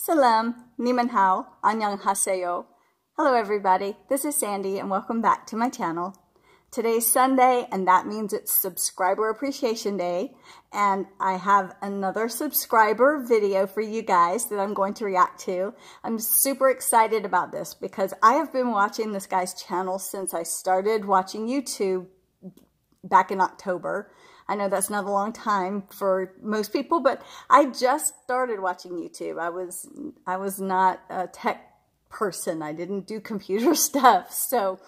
Salam, Niman Hao, Anyang Haseyo. Hello everybody, this is Sandy and welcome back to my channel. Today's Sunday and that means it's Subscriber Appreciation Day and I have another subscriber video for you guys that I'm going to react to. I'm super excited about this because I have been watching this guy's channel since I started watching YouTube back in October. I know that's not a long time for most people, but I just started watching YouTube. I was I was not a tech person. I didn't do computer stuff. So,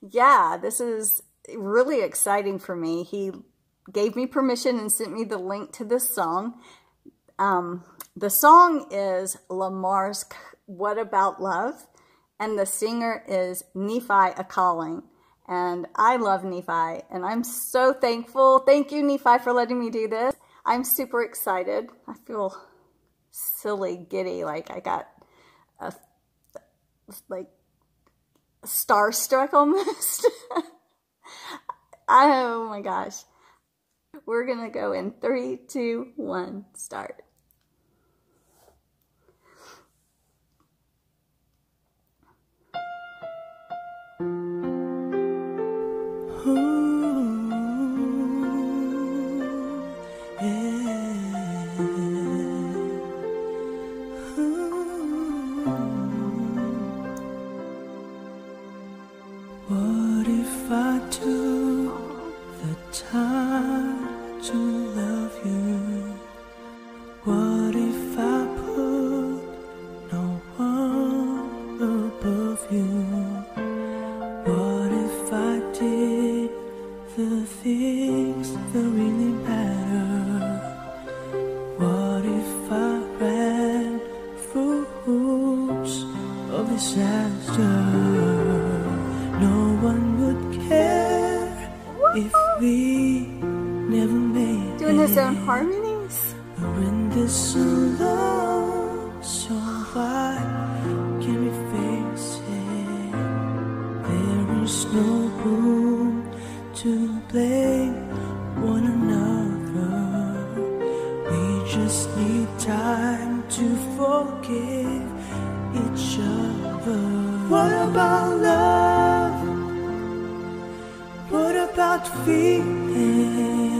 yeah, this is really exciting for me. He gave me permission and sent me the link to this song. Um, the song is Lamar's What About Love, and the singer is Nephi Acaling. And I love Nephi, and I'm so thankful. Thank you, Nephi, for letting me do this. I'm super excited. I feel silly, giddy, like I got a, like, starstruck almost. oh my gosh. We're to go in three, two, one, start. Disaster. Doing his own harmonies? We're this love, so why can we face it? There is no room to blame one another. We just need time to forgive each other. What about love? What about feeling?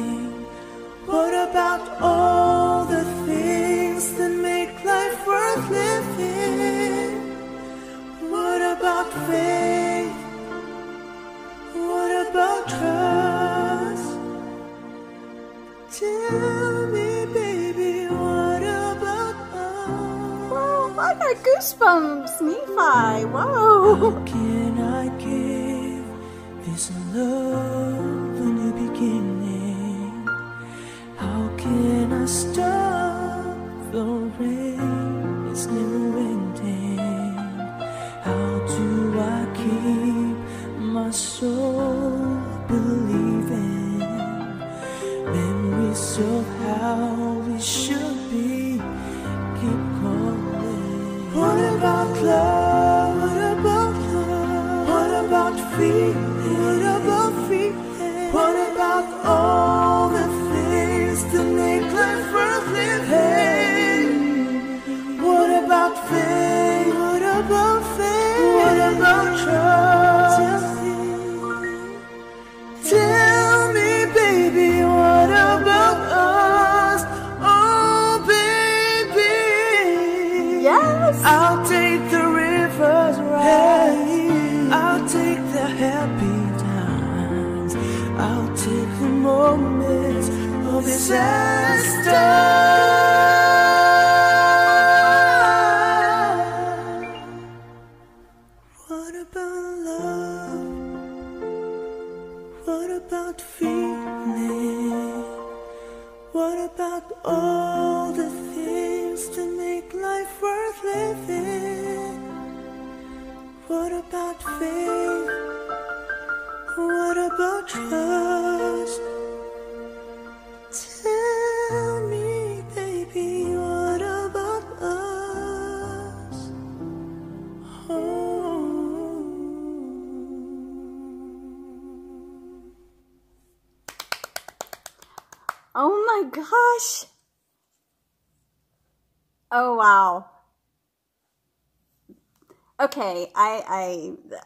Got goosebumps, Nephi. Whoa. How can I give this love a new beginning? How can I stop the rain? It's never ending. How do I keep my soul believing? Memories of how we should What about feeling? What about all the things that make life worth living? What about faith? What about faith? What about trust? Tell me, baby, what about us? Oh, baby. Yes. I'll take the moments of disaster. What about love? What about feeling? What about all the things that make life worth living? What about faith? What about trust? My gosh. Oh wow. okay, I, I,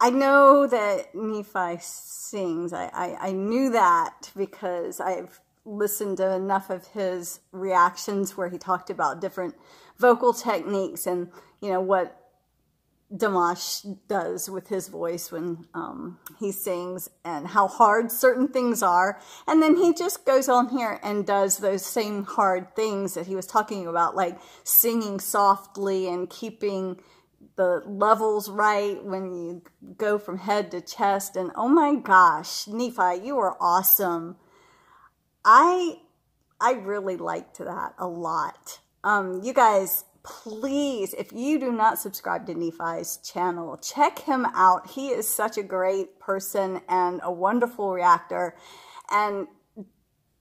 I know that Nephi sings. I, I, I knew that because I've listened to enough of his reactions where he talked about different vocal techniques and, you know, what Dimash does with his voice when um, he sings and how hard certain things are. And then he just goes on here and does those same hard things that he was talking about, like singing softly and keeping the levels right when you go from head to chest. And oh my gosh, Nephi, you are awesome. I I really liked that a lot. Um, you guys please, if you do not subscribe to Nephi's channel, check him out. He is such a great person and a wonderful reactor. And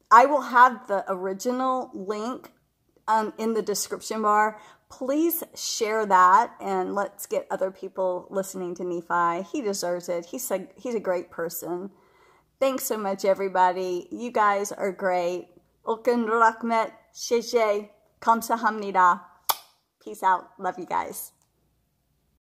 I will have the original link um, in the description bar. Please share that and let's get other people listening to Nephi. He deserves it. He's a, he's a great person. Thanks so much, everybody. You guys are great. Ulkan Rakmet, Sheshe, Kamsahamnida. Peace out. Love you guys.